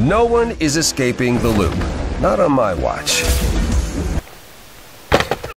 No one is escaping the loop. Not on my watch.